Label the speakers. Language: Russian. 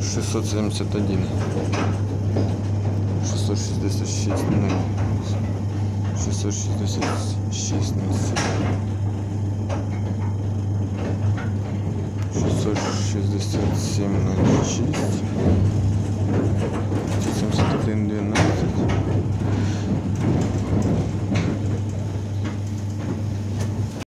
Speaker 1: 671 666 0 666 07 667 06 771 12